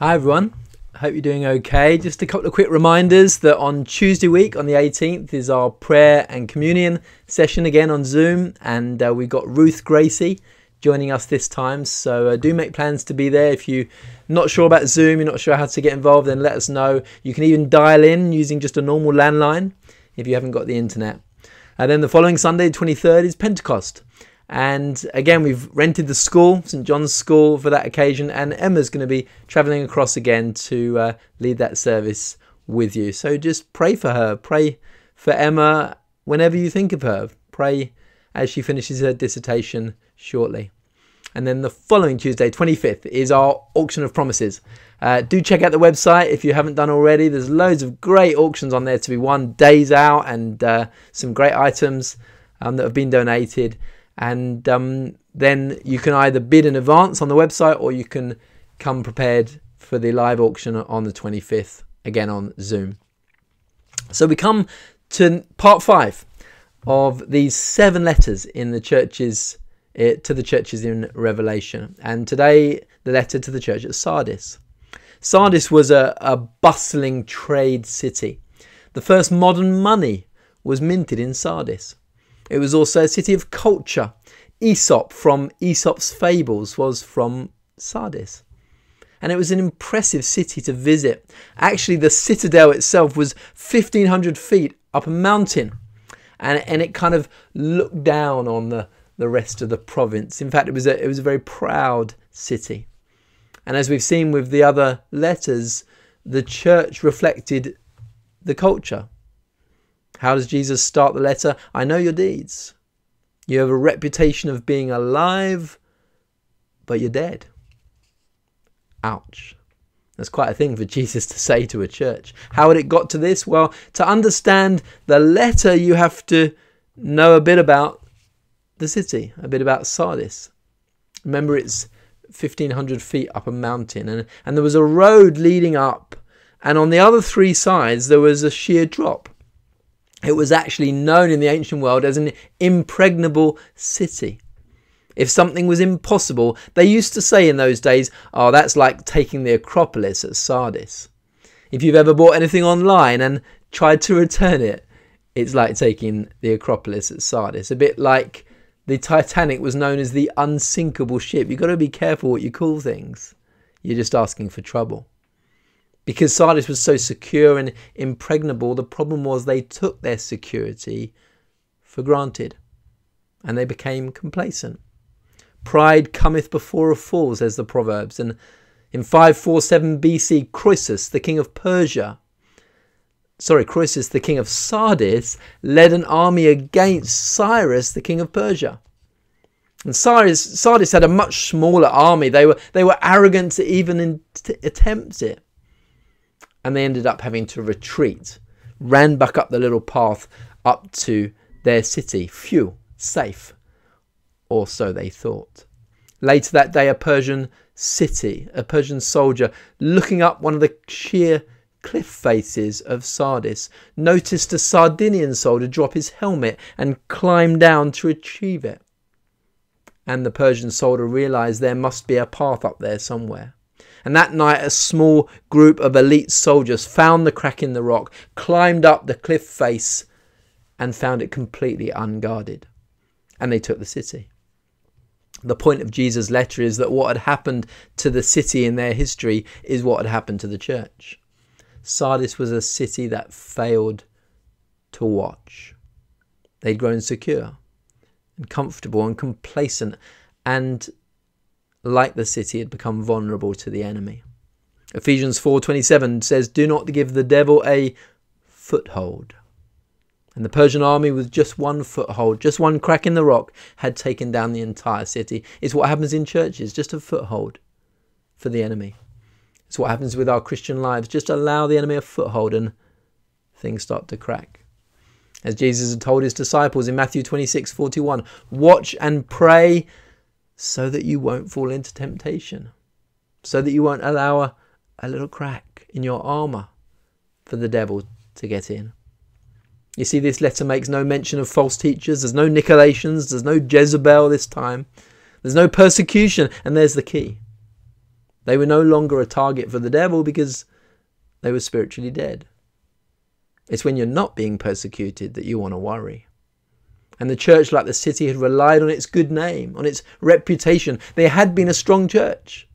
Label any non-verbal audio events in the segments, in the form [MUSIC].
Hi everyone. Hope you're doing okay. Just a couple of quick reminders that on Tuesday week, on the 18th, is our prayer and communion session again on Zoom, and uh, we've got Ruth Gracie joining us this time. So uh, do make plans to be there. If you're not sure about Zoom, you're not sure how to get involved, then let us know. You can even dial in using just a normal landline if you haven't got the internet. And then the following Sunday, 23rd, is Pentecost. And again, we've rented the school, St John's School, for that occasion. And Emma's going to be traveling across again to uh, lead that service with you. So just pray for her. Pray for Emma whenever you think of her. Pray as she finishes her dissertation shortly. And then the following Tuesday, 25th, is our auction of promises. Uh, do check out the website if you haven't done already. There's loads of great auctions on there to be won, days out, and uh, some great items um, that have been donated and um, then you can either bid in advance on the website or you can come prepared for the live auction on the 25th again on Zoom. So we come to part five of these seven letters in the churches eh, to the churches in Revelation, and today the letter to the church at Sardis. Sardis was a, a bustling trade city. The first modern money was minted in Sardis. It was also a city of culture. Aesop from Aesop's Fables was from Sardis. And it was an impressive city to visit. Actually, the citadel itself was 1,500 feet up a mountain. And, and it kind of looked down on the, the rest of the province. In fact, it was, a, it was a very proud city. And as we've seen with the other letters, the church reflected the culture. How does Jesus start the letter? I know your deeds. You have a reputation of being alive, but you're dead. Ouch. That's quite a thing for [LAUGHS] Jesus to say to a church. How had it got to this? Well, to understand the letter, you have to know a bit about the city, a bit about Sardis. Remember, it's 1500 feet up a mountain, and, and there was a road leading up, and on the other three sides, there was a sheer drop. It was actually known in the ancient world as an impregnable city. If something was impossible, they used to say in those days, oh, that's like taking the Acropolis at Sardis. If you've ever bought anything online and tried to return it, it's like taking the Acropolis at Sardis. A bit like the Titanic was known as the unsinkable ship. You've got to be careful what you call things. You're just asking for trouble. Because Sardis was so secure and impregnable, the problem was they took their security for granted and they became complacent. Pride cometh before a fall, says the Proverbs. And in 547 BC, Croesus, the king of Persia, sorry, Croesus, the king of Sardis, led an army against Cyrus, the king of Persia. And Cyrus, Sardis had a much smaller army. They were, they were arrogant to even in, to attempt it and they ended up having to retreat, ran back up the little path up to their city. Phew, safe. Or so they thought. Later that day, a Persian city, a Persian soldier, looking up one of the sheer cliff faces of Sardis, noticed a Sardinian soldier drop his helmet and climb down to retrieve it. And the Persian soldier realized there must be a path up there somewhere. And that night, a small group of elite soldiers found the crack in the rock, climbed up the cliff face, and found it completely unguarded. And they took the city. The point of Jesus' letter is that what had happened to the city in their history is what had happened to the church. Sardis was a city that failed to watch. They'd grown secure and comfortable and complacent and like the city, had become vulnerable to the enemy. Ephesians 4:27 says, "Do not give the devil a foothold." And the Persian army, with just one foothold, just one crack in the rock, had taken down the entire city. It's what happens in churches, just a foothold for the enemy. It's what happens with our Christian lives. Just allow the enemy a foothold and things start to crack. As Jesus had told his disciples in Matthew 26 41, watch and pray so that you won't fall into temptation, so that you won't allow a, a little crack in your armour for the devil to get in. You see, this letter makes no mention of false teachers. There's no Nicolaitans. There's no Jezebel this time. There's no persecution. And there's the key They were no longer a target for the devil because they were spiritually dead. It's when you're not being persecuted that you want to worry. And the church, like the city, had relied on its good name, on its reputation. They had been a strong church.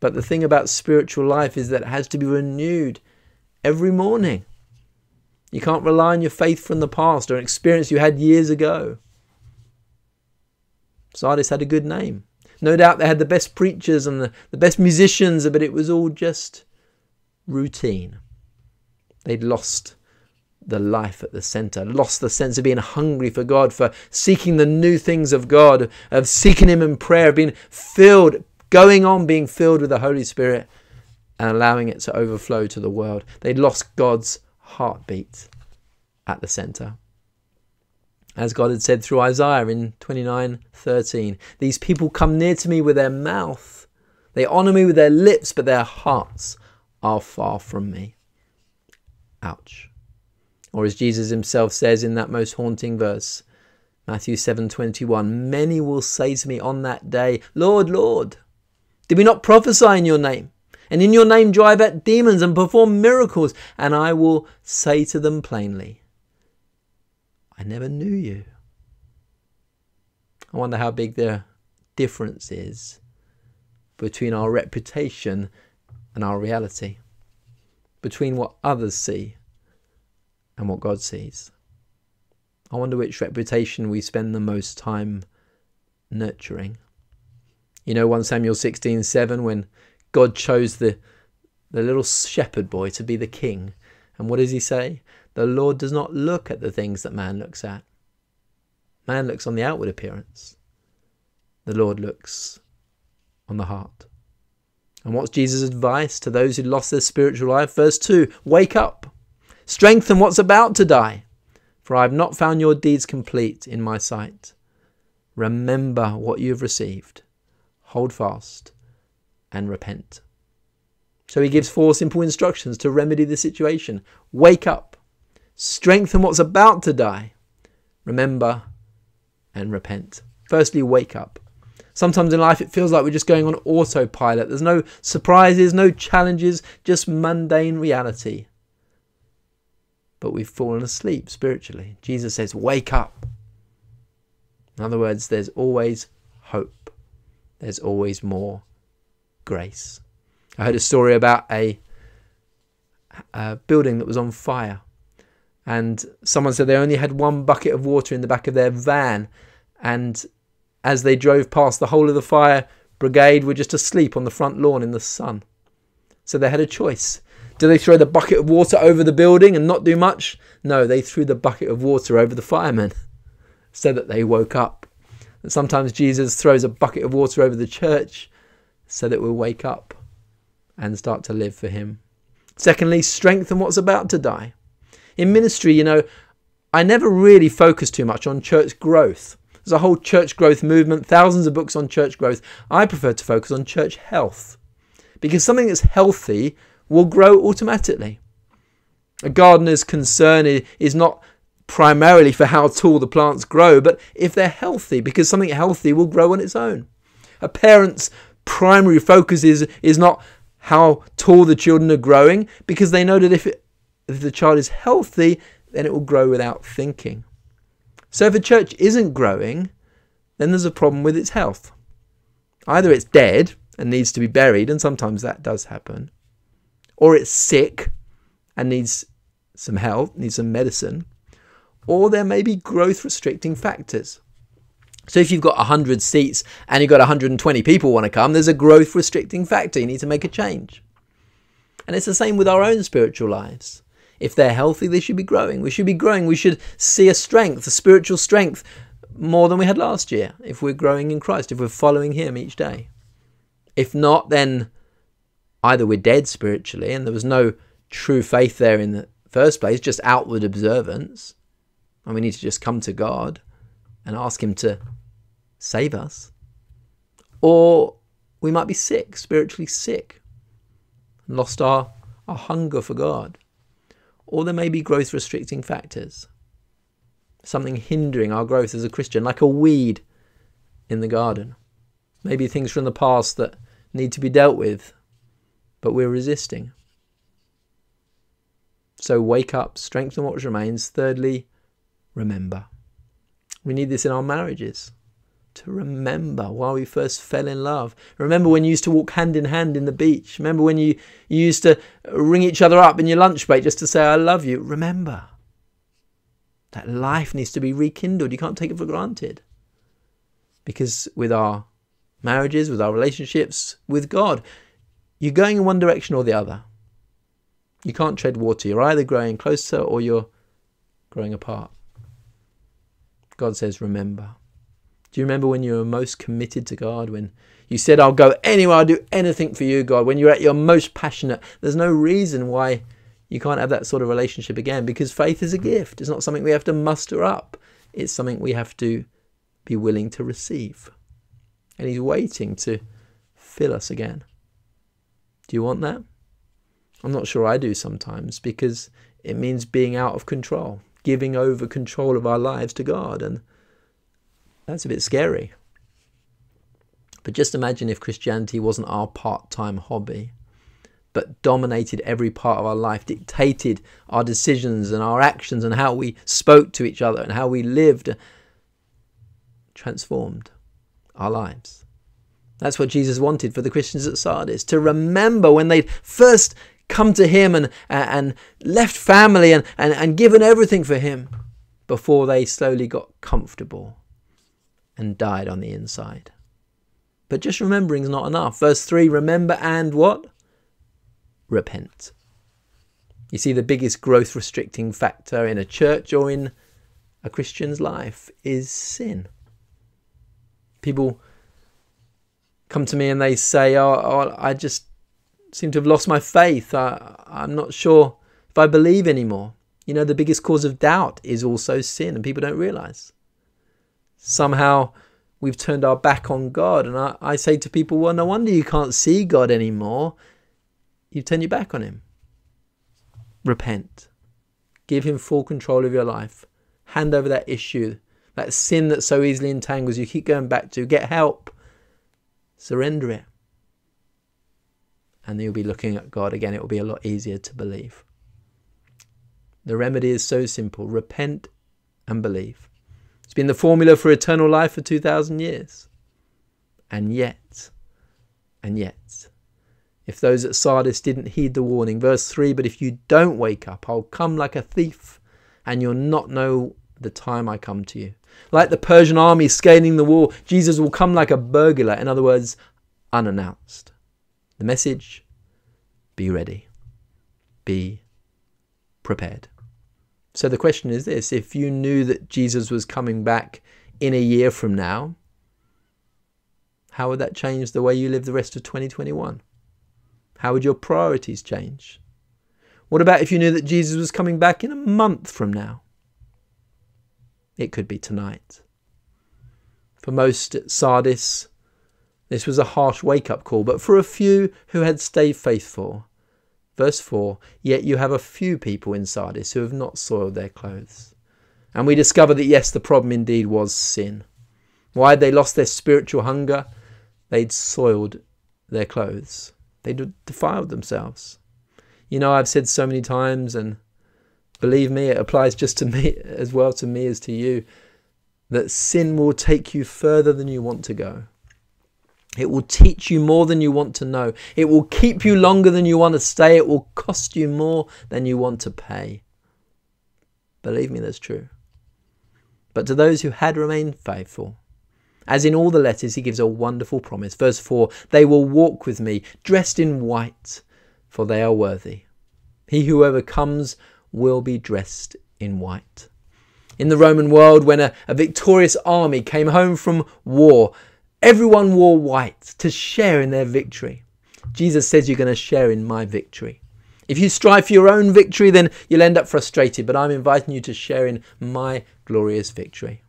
But the thing about spiritual life is that it has to be renewed every morning. You can't rely on your faith from the past or an experience you had years ago. Sardis had a good name. No doubt they had the best preachers and the, the best musicians, but it was all just routine. They'd lost the life at the center, lost the sense of being hungry for God, for seeking the new things of God, of seeking Him in prayer, of being filled, going on being filled with the Holy Spirit and allowing it to overflow to the world. They'd lost God's heartbeat at the center as God had said through Isaiah in 29:13. These people come near to me with their mouth. They honor me with their lips, but their hearts are far from me. Ouch. Or as Jesus himself says in that most haunting verse, Matthew 7:21, many will say to me on that day, Lord, Lord, did we not prophesy in your name? And in your name drive out demons and perform miracles? And I will say to them plainly, I never knew you. I wonder how big the difference is between our reputation and our reality, between what others see and what God sees. I wonder which reputation we spend the most time nurturing. You know, 1 Samuel 16 7, when God chose the, the little shepherd boy to be the king. And what does he say? The Lord does not look at the things that man looks at. Man looks on the outward appearance. The Lord looks on the heart. And what's Jesus' advice to those who lost their spiritual life? Verse 2 Wake up, strengthen what's about to die, for I have not found your deeds complete in my sight. Remember what you have received, hold fast, and repent. So he gives four simple instructions to remedy the situation. Wake up, strengthen what's about to die, remember and repent. Firstly, wake up. Sometimes in life it feels like we're just going on autopilot. There's no surprises, no challenges, just mundane reality. But we've fallen asleep spiritually. Jesus says, Wake up. In other words, there's always hope, there's always more grace. I heard a story about a, a building that was on fire and someone said they only had one bucket of water in the back of their van and as they drove past the whole of the fire brigade were just asleep on the front lawn in the sun so they had a choice do they throw the bucket of water over the building and not do much no they threw the bucket of water over the firemen so that they woke up and sometimes jesus throws a bucket of water over the church so that we'll wake up and start to live for him secondly strengthen what's about to die in ministry, you know, I never really focus too much on church growth. There's a whole church growth movement, thousands of books on church growth. I prefer to focus on church health because something that's healthy will grow automatically. A gardener's concern is not primarily for how tall the plants grow, but if they're healthy, because something healthy will grow on its own. A parent's primary focus is, is not how tall the children are growing, because they know that if it, if the child is healthy, then it will grow without thinking. So if a church isn't growing, then there's a problem with its health. Either it's dead and needs to be buried, and sometimes that does happen, or it's sick and needs some help, needs some medicine, or there may be growth restricting factors. So if you've got 100 seats and you've got 120 people want to come, there's a growth restricting factor. You need to make a change. And it's the same with our own spiritual lives. If they're healthy, they should be growing. We should be growing. We should see a strength, a spiritual strength, more than we had last year if we're growing in Christ, if we're following Him each day. If not, then either we're dead spiritually and there was no true faith there in the first place, just outward observance, and we need to just come to God and ask Him to save us, or we might be sick, spiritually sick, and lost our, our hunger for God or there may be growth restricting factors. Something hindering our growth as a Christian, like a weed in the garden. Maybe things from the past that need to be dealt with, but we're resisting. So wake up, strengthen what remains. Thirdly, remember. We need this in our marriages to remember why we first fell in love. Remember when you used to walk hand in hand in the beach. Remember when you, you used to ring each other up in your lunch break just to say, I love you. Remember. That life needs to be rekindled. You can't take it for granted. Because with our marriages, with our relationships with God, you're going in one direction or the other. You can't tread water. You're either growing closer or you're growing apart. God says, remember. Do you remember when you were most committed to God? When you said, I'll go anywhere, I'll do anything for you, God. When you're at your most passionate, there's no reason why you can't have that sort of relationship again because faith is a gift. It's not something we have to muster up, it's something we have to be willing to receive. And He's waiting to fill us again. Do you want that? I'm not sure I do sometimes because it means being out of control, giving over control of our lives to God. And that's a bit scary. But just imagine if Christianity wasn't our part time hobby, but dominated every part of our life, dictated our decisions and our actions and how we spoke to each other and how we lived, transformed our lives. That's what Jesus wanted for the Christians at Sardis to remember when they'd first come to Him and, uh, and left family and, and, and given everything for Him before they slowly got comfortable and died on the inside. But just remembering is not enough. Verse 3 remember and what? Repent. You see, the biggest growth restricting factor in a church or in a Christian's life is sin. People come to me and they say, Oh, oh I just seem to have lost my faith. I, I'm not sure if I believe anymore. You know, the biggest cause of doubt is also sin, and people don't realize somehow we've turned our back on God. And I, I say to people, well, no wonder you can't see God anymore. You've turned your back on Him. Repent. Give Him full control of your life. Hand over that issue, that sin that so easily entangles you. Keep going back to. Get help. Surrender it. And you'll be looking at God again. It will be a lot easier to believe. The remedy is so simple repent and believe. It's been the formula for eternal life for 2,000 years. And yet, and yet, if those at Sardis didn't heed the warning, verse 3 But if you don't wake up, I'll come like a thief, and you'll not know the time I come to you. Like the Persian army scaling the wall, Jesus will come like a burglar, in other words, unannounced. The message be ready, be prepared. So the question is this if you knew that Jesus was coming back in a year from now, how would that change the way you live the rest of 2021? How would your priorities change? What about if you knew that Jesus was coming back in a month from now? It could be tonight. For most at Sardis, this was a harsh wake up call, but for a few who had stayed faithful, Verse 4 Yet you have a few people in Sardis who have not soiled their clothes. And we discover that yes, the problem indeed was sin. Why had they lost their spiritual hunger? They'd soiled their clothes, they'd defiled themselves. You know, I've said so many times, and believe me, it applies just to [LAUGHS] me as well to me as to you, that sin will take you further than you want to go. It will teach you more than you want to know. It will keep you longer than you want to stay. It will cost you more than you want to pay. Believe me, that's true. But to those who had remained faithful, as in all the letters, he gives a wonderful promise. Verse 4 They will walk with me, dressed in white, for they are worthy. He who overcomes will be dressed in white. In the Roman world, when a, a victorious army came home from war, Everyone wore white to share in their victory. Jesus says you're going to share in my victory. If you strive for your own victory, then you'll end up frustrated, but I'm inviting you to share in my glorious victory.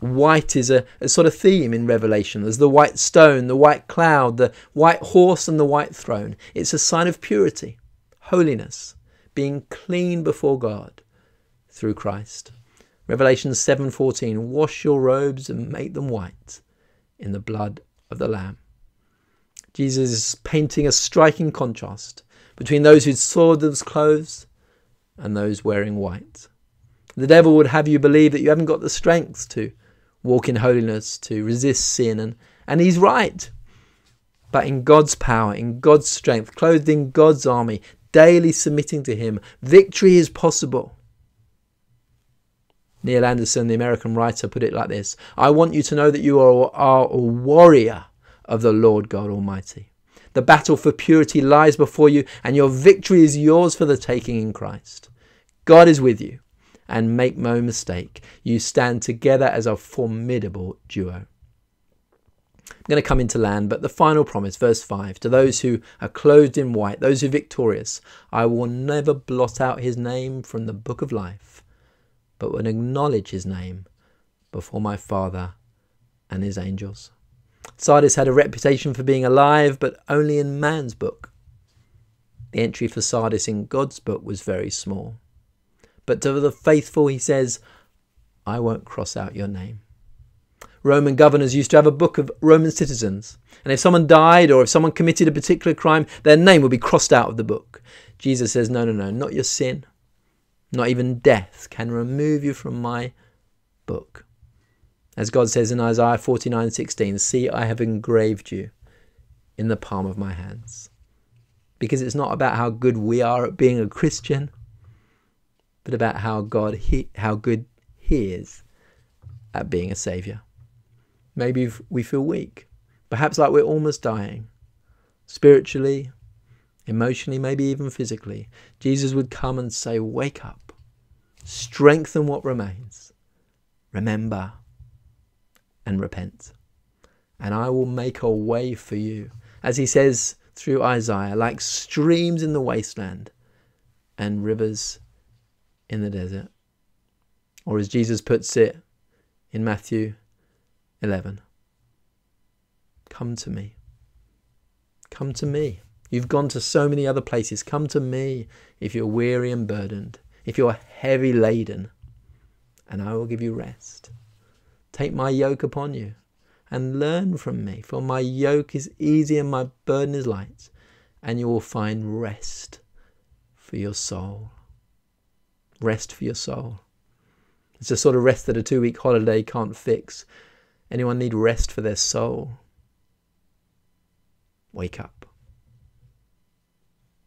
White is a, a, sort of theme in Revelation. There's the white stone, the white cloud, the white horse, and the white throne. It's a sign of purity, holiness, being clean before God through Christ. Revelation 7:14 Wash your robes and make them white in the blood of the Lamb. Jesus is painting a striking contrast between those whose sword those clothes and those wearing white. The devil would have you believe that you haven't got the strength to walk in holiness, to resist sin, and, and he's right. But in God's power, in God's strength, clothed in God's army, daily submitting to Him, victory is possible. Neil Anderson, the American writer, put it like this I want you to know that you are, are a warrior of the Lord God Almighty. The battle for purity lies before you, and your victory is yours for the taking in Christ. God is with you, and make no mistake, you stand together as a formidable duo. I'm going to come into land, but the final promise, verse 5 to those who are clothed in white, those who are victorious, I will never blot out his name from the book of life, but will acknowledge his name before my Father and his angels. Sardis had a reputation for being alive, but only in man's book. The entry for Sardis in God's book was very small. But to the faithful, he says, I won't cross out your name. Roman governors used to have a book of Roman citizens. And if someone died or if someone committed a particular crime, their name would be crossed out of the book. Jesus says, No, no, no, not your sin. Not even death can remove you from my book. As God says in Isaiah 49:16, "See, I have engraved you in the palm of my hands." Because it's not about how good we are at being a Christian, but about how God he, how good he is at being a savior. Maybe we feel weak, perhaps like we're almost dying. Spiritually, emotionally, maybe even physically, Jesus would come and say, Wake up, strengthen what remains, remember, and repent. And I will make a way for you, as he says through Isaiah, like streams in the wasteland and rivers in the desert. Or as Jesus puts it in Matthew 11 Come to me. Come to me. You've gone to so many other places. Come to me if you're weary and burdened, if you're heavy laden, and I will give you rest. Take my yoke upon you and learn from me, for my yoke is easy and my burden is light, and you will find rest for your soul. Rest for your soul. It's a sort of rest that a two week holiday can't fix. Anyone need rest for their soul? Wake up.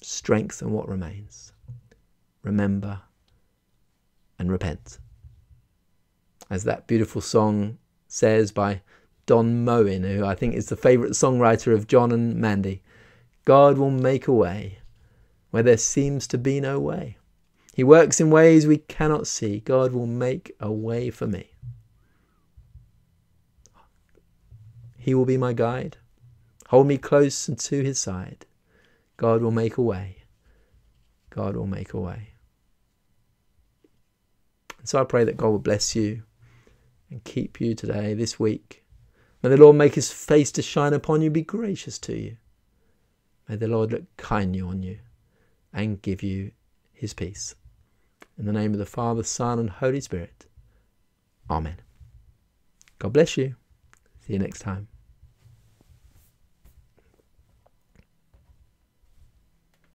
Strengthen what remains. Remember and repent as that beautiful song says by Don Moen, who I think is the favourite songwriter of John and Mandy. God will make a way where there seems to be no way. He works in ways we cannot see. God will make a way for me. He will be my guide. Hold me close and to his side. God will make a way. God will make a way. And so I pray that God will bless you and keep you today, this week. May the Lord make his face to shine upon you, be gracious to you. May the Lord look kindly on you and give you his peace. In the name of the Father, Son, and Holy Spirit. Amen. God bless you. See you next time.